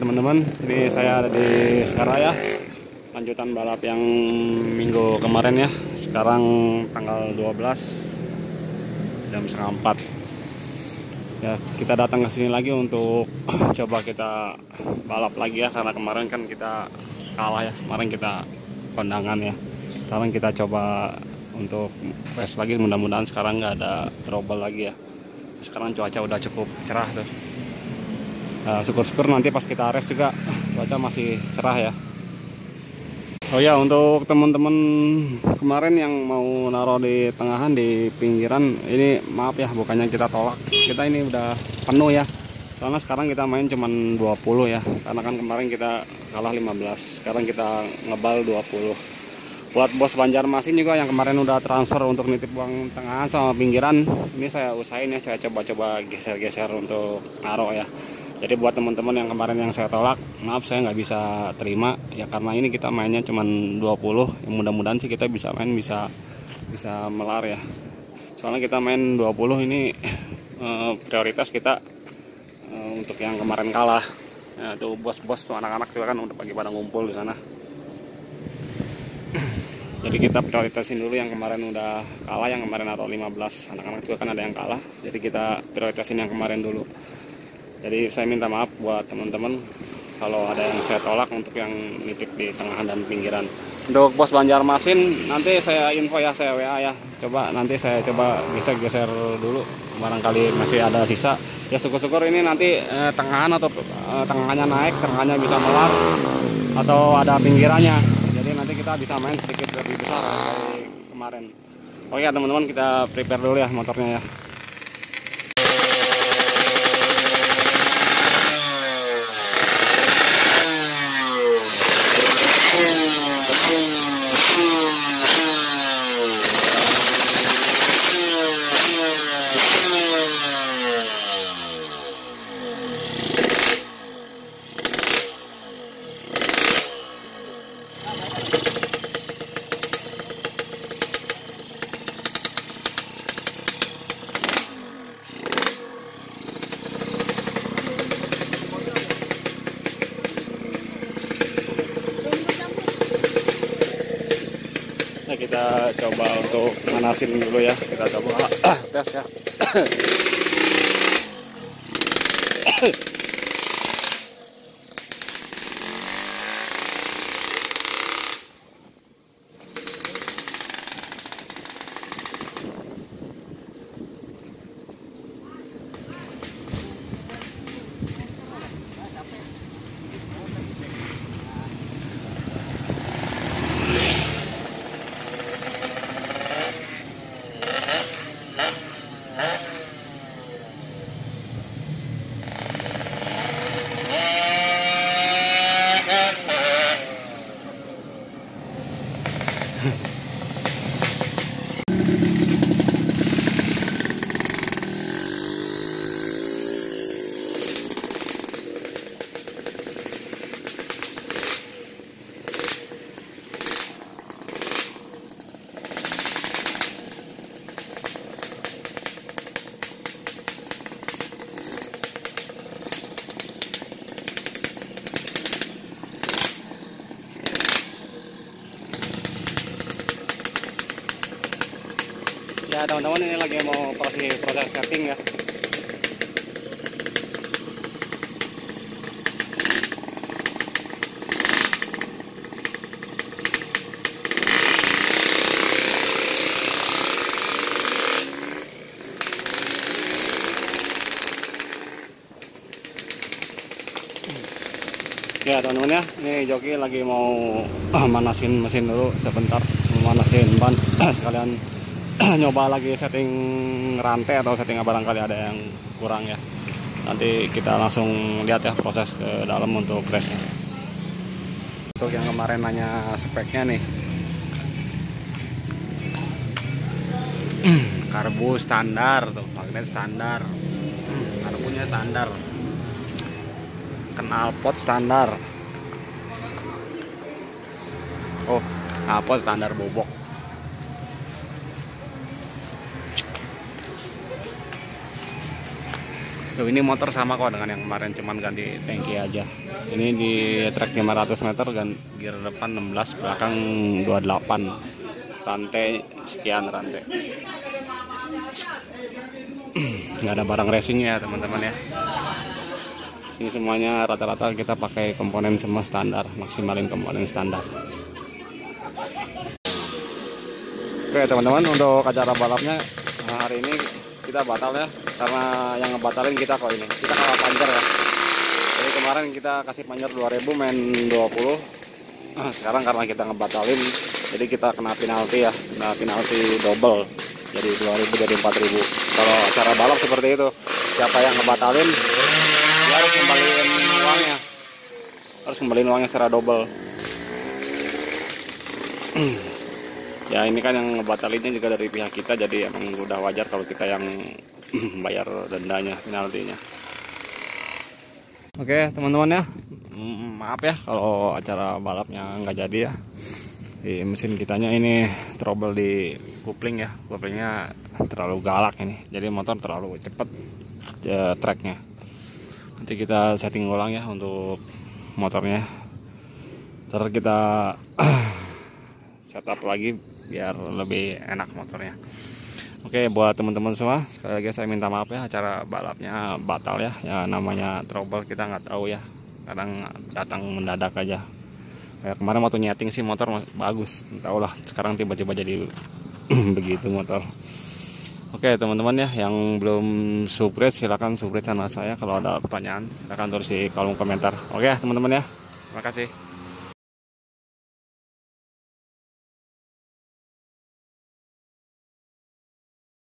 teman-teman ini saya ada di Sekaraya. Lanjutan balap yang minggu kemarin ya. Sekarang tanggal 12 jam setengah 4 ya kita datang ke sini lagi untuk coba kita balap lagi ya karena kemarin kan kita kalah ya. Kemarin kita kondangan ya. Sekarang kita coba untuk race lagi mudah-mudahan sekarang nggak ada trouble lagi ya. Sekarang cuaca udah cukup cerah tuh Nah, syukur-syukur nanti pas kita race juga cuaca masih cerah ya. Oh ya untuk teman-teman kemarin yang mau naruh di tengahan di pinggiran ini maaf ya bukannya kita tolak. Kita ini udah penuh ya. Soalnya sekarang kita main cuman 20 ya. Karena kan kemarin kita kalah 15 sekarang kita ngebal 20 buat bos Banjarmasin juga yang kemarin udah transfer untuk nitip uang tengahan sama pinggiran ini saya usahain ya saya coba-coba geser-geser untuk naruh ya jadi buat teman-teman yang kemarin yang saya tolak maaf saya nggak bisa terima. Ya karena ini kita mainnya cuma 20 yang mudah-mudahan sih kita bisa main bisa bisa melar ya. Soalnya kita main 20 ini eh, prioritas kita eh, untuk yang kemarin kalah. Ya, tuh bos-bos tuh anak-anak juga kan udah pagi pada ngumpul di sana. Jadi kita prioritasin dulu yang kemarin udah kalah yang kemarin naruh 15 anak-anak juga kan ada yang kalah. Jadi kita prioritasin yang kemarin dulu jadi saya minta maaf buat teman-teman kalau ada yang saya tolak untuk yang nitip di tengahan dan pinggiran. Untuk bos Banjarmasin nanti saya info ya saya WA ya. Coba nanti saya coba bisa geser dulu. Barangkali masih ada sisa. Ya syukur-syukur ini nanti eh, tengahan atau eh, tengahnya naik tengahnya bisa melar atau ada pinggirannya. Jadi nanti kita bisa main sedikit lebih besar dari kemarin. Oke teman-teman kita prepare dulu ya motornya ya Nah, kita coba untuk manasin dulu ya. Kita coba tes ya. Ya teman-teman ini lagi mau proses proses setting ya. Ya teman-teman ya, ini joki lagi mau manasin mesin dulu sebentar, manasin ban sekalian nyoba lagi setting rantai atau setting barangkali ada yang kurang ya. Nanti kita langsung lihat ya proses ke dalam untuk race Untuk yang kemarin nanya speknya nih. Karbu standar tuh, magnet standar. Karbunya standar knalpot standar oh knalpot standar bobok Tuh, ini motor sama kok dengan yang kemarin cuman ganti tangki aja. Ini di track 500 meter dan gear depan 16 belakang 28 rantai sekian rantai. Nggak ada barang racingnya teman-teman ya. Ini semuanya rata-rata kita pakai komponen semua standar maksimalin komponen standar. Oke teman-teman untuk acara balapnya hari ini kita batal ya karena yang ngebatalin kita kok ini. Kita kalah panjar ya. Jadi kemarin kita kasih panjar 2000 main 20 sekarang karena kita ngebatalin jadi kita kena penalti ya. Kena penalti double. Jadi 2000 dari 4000 kalau acara balap seperti itu siapa yang ngebatalin dia harus kembaliin uangnya. Harus kembaliin uangnya secara double. Ya ini kan yang ngebatalinnya juga dari pihak kita jadi emang udah wajar kalau kita yang bayar dendanya penaltinya. Oke teman-teman ya. Maaf ya kalau acara balapnya nggak jadi ya. Di mesin kitanya ini trouble di kupling ya. Kuplingnya terlalu galak ini. Jadi motor terlalu cepet ya, tracknya. Nanti kita setting ulang ya untuk motornya. Ntar kita setup lagi biar lebih enak motornya Oke buat teman-teman semua sekali lagi saya minta maaf ya acara balapnya batal ya. Ya namanya trouble kita nggak tahu ya. Kadang datang mendadak aja. Kayak kemarin waktu nyeting sih motor bagus. Tahu lah sekarang tiba-tiba jadi begitu motor. Oke teman-teman ya yang belum subscribe silahkan subscribe channel saya. Kalau ada pertanyaan silahkan tulis di kolom komentar. Oke teman-teman ya terima kasih